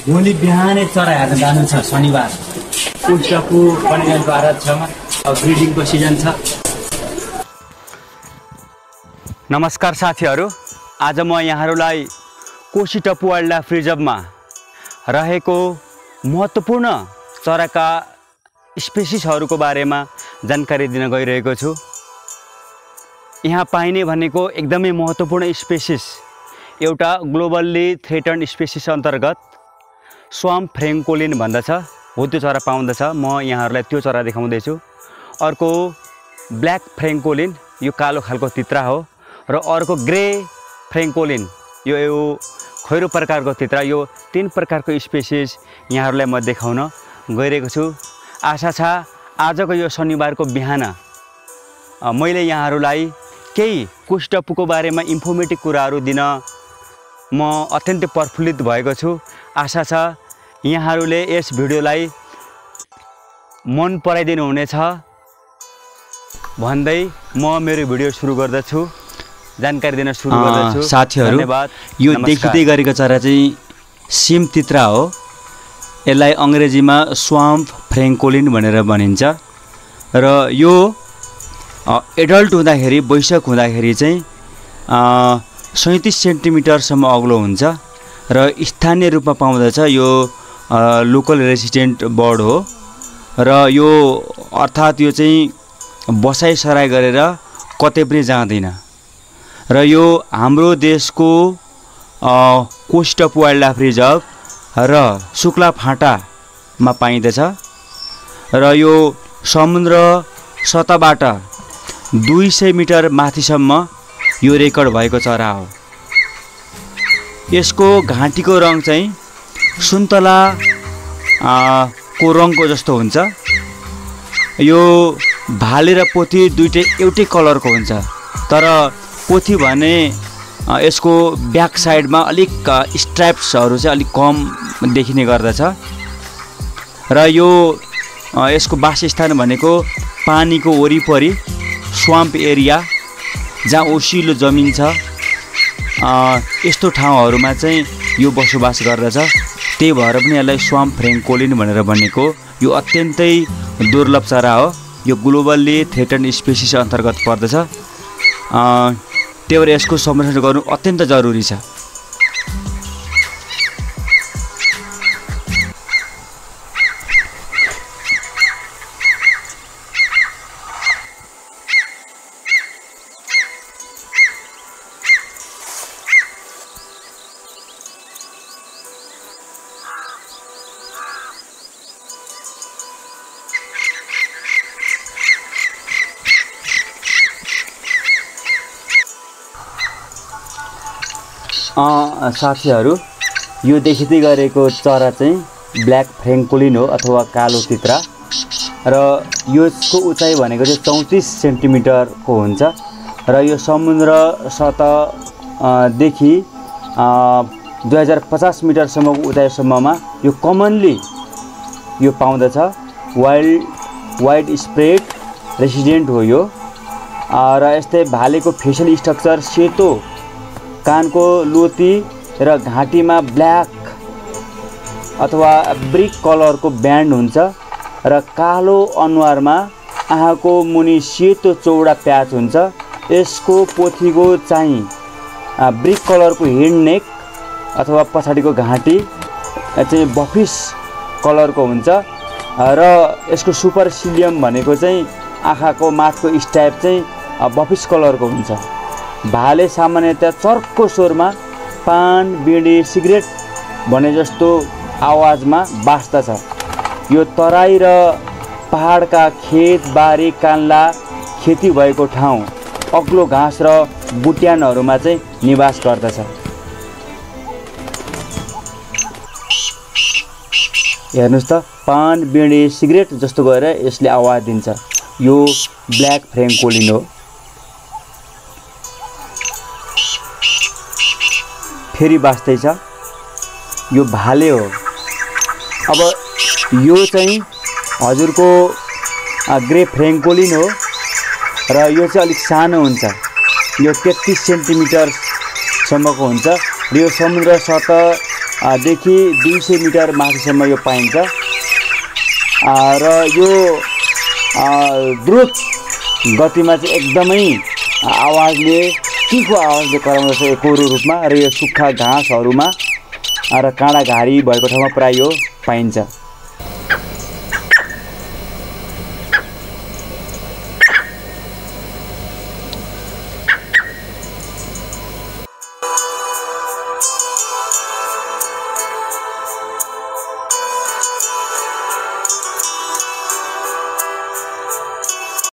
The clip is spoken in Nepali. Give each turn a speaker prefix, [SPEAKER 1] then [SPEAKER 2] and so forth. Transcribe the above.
[SPEAKER 1] भोलि बिहानै चरा हेर्न जानु छ शनिबार। पुष्टपु बनिगञ्ज भारत छमा ब्रिडिङको सिजन छ।
[SPEAKER 2] नमस्कार साथीहरू आज म यहाँहरूलाई कोशी टप्पु वाइल्ड लाइफ रिजर्भमा रहेको महत्त्वपूर्ण चराका स्पेसिसहरूको बारेमा जानकारी दिन गइरहेको छु। यहाँ पाइने भनेको एकदमै महत्त्वपूर्ण स्पेसिस एउटा ग्लोबल्ली थ्रेटन स्पेसिस अन्तर्गत स्वाम फ्रेङ्कोलिन भन्दछ। हो त्यो चरा पाउँदछ। म यहाँहरूलाई त्यो चरा देखाउँदैछु। अर्को ब्ल्याक फ्रेङ्कोलिन यो कालो खालको तित्रा हो। र अर्को ग्रे फ्रेङ्कोलिन यो यो खैरो प्रकारको तित्रा यो तिन प्रकारको स्पेसिस यहाँहरूलाई म देखाउन गइरहेको छु। आशा छ आजको यो शनिबारको बिहान मैले यहाँहरूलाई केही कुष्टपुको बारेमा इन्फर्मेटिभ कुराहरू दिन म अत्यन्तै प्रफुल्लित भएको छु। आशा छ यहाँहरूले यस भिडियोलाई मन पराइदिनु हुनेछ। भन्दै म मेरो भिडियो सुरु गर्दछु। जानकारी दिन सुरु गर्दछु।
[SPEAKER 3] साथीहरू, यो। देखिँदै गरेको चरा चाहिँ सिम तित्रा हो। यसलाई अङ्ग्रेजीमा स्वाम्प फ्रेङ्कोलिन भनेर भनिन्छ। र यो एडल्ट हुँदाखेरि वैशाख हुँदाखेरि चाहिँ सैँतिस सेन्टिमिटरसम्म अग्लो हुन्छ र स्थानीय रूपमा पाउँदछ यो लोकल रेसिडेन्ट बर्ड हो र यो अर्थात् यो चाहिँ बसाइसराई गरेर कतै पनि जाँदैन र यो हाम्रो देशको अ, कोस्टप वाइल्ड लाइफ रिजर्भ र शुक्ला फाँटामा पाइँदछ र यो समुद्र सतहबाट दुई सय मिटर माथिसम्म यो रेकर्ड भएको चरा हो यसको घाँटीको रङ चाहिँ सुन्तला को रङको जस्तो हुन्छ। यो भाले र पोथी दुइटै एउटै कलरको हुन्छ। तर पोथी भने यसको ब्याक साइडमा अलिक स्ट्राइप्सहरू चाहिँ अलिक कम देखिने गर्दछ। र यो यसको वासस्थान भनेको पानीको वरिपरि स्वाम्प एरिया। जहाँ ओसिलो जमिन छ यस्तो ठाउँहरूमा चाहिँ यो बसोबास गर्दछ। त्यही भएर पनि यसलाई स्वाम्प फ्रेङ्कोलिन भनेर भनेको। यो अत्यन्तै दुर्लभ चरा हो। यो ग्लोबल्ली थ्रेटन स्पेसिस अन्तर्गत पर्दछ। त्यही भएर यसको संरक्षण गर्नु अत्यन्त जरुरी छ।
[SPEAKER 2] साथीहरू यो देखिँदै गरेको चरा चाहिँ ब्ल्याक फ्रेङ्कोलिन हो अथवा कालो तित्रा र यसको उचाइ भनेको चाहिँ चौतिस सेन्टिमिटरको हुन्छ। र यो समुद्र सतह अँ, देखि दुई हजार पचास मिटरसम्मको उचाइसम्ममा यो कमनली यो पाउँदछ। वाइल्ड वाइड स्प्रेड रेसिडेन्ट हो यो। र यस्तै भालेको फेसियल स्ट्रक्चर सेतो कानको लोती र घाँटीमा ब्ल्याक अथवा ब्रिक कलरको ब्यान्ड हुन्छ र कालो अनुहारमा आँखाको मुनि सेतो चौडा प्याच हुन्छ। यसको पोथीको चाहिँ ब्रिक कलरको हेड नेक अथवा पछाडिको घाँटी चाहिँ बफिस कलरको हुन्छ। र यसको सुपरसिलियम भनेको चाहिँ आँखाको माथको स्टाइप चाहिँ बफिस कलरको हुन्छ। भाले सामान्यतया चर्को स्वरमा पान बिँडी सिगरेट भने जस्तो आवाजमा बाँच्दछ यो तराई र पहाडका खेतबारी कान्ला खेती भएको ठाउँ अग्लो घाँस र बुट्यानहरूमा चाहिँ निवास गर्दछ। हेर्नुहोस् त पान बिँडी सिगरेट जस्तो गएर यसले आवाज दिन्छ। यो ब्ल्याक फ्रेङ्कोलिन हो। फेरि बाँच्दैछ। यो भाले हो। अब यो चाहिँ हजुरको ग्रे फ्रेङ्कोलिन हो र यो चाहिँ अलिक सानो हुन्छ। यो तेत्तिस सेन्टिमिटरसम्मको हुन्छ। र यो समुद्र सतह आ, देखि दुई सय मिटर माथिसम्म यो पाइन्छ। र यो द्रुत गतिमा चाहिँ एकदमै आवाजले तिखो आवाजले कराउँदछ एकोरो रूपमा र यो सुक्खा घाँसहरूमा? र काँडा घारी भएको ठाउँमा प्रायः यो पाइन्छ।